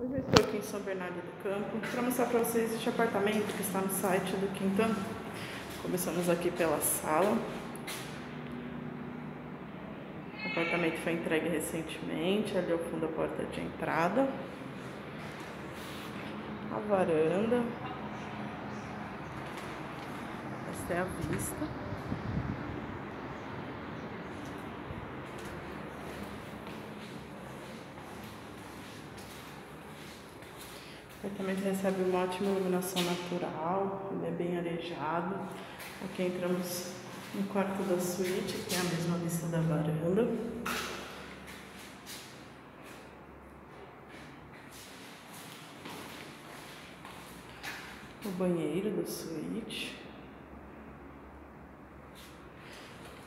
hoje eu estou aqui em São Bernardo do Campo para mostrar para vocês este apartamento que está no site do Quintão. Começamos aqui pela sala. O apartamento foi entregue recentemente, ali ao fundo a porta de entrada. A varanda. Esta é a vista. O apartamento recebe uma ótima iluminação natural, ele é bem arejado. Aqui entramos no quarto da suíte, que é a mesma vista da varanda. O banheiro da suíte.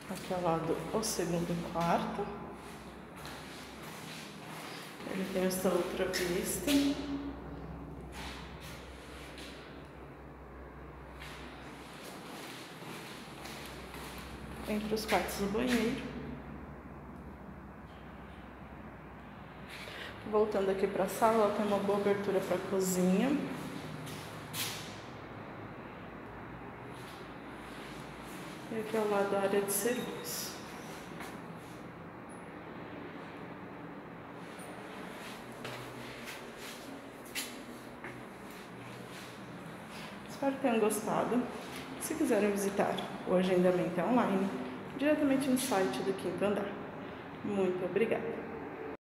Aqui ao lado o segundo quarto. Ele tem essa outra vista. Entre os quartos do banheiro. Voltando aqui para a sala, ela tem uma boa abertura para a cozinha. E aqui ao lado a área de serviço. Espero que tenham gostado. Se quiserem visitar o agendamento é online, diretamente no site do Quinto Andar. Muito obrigada!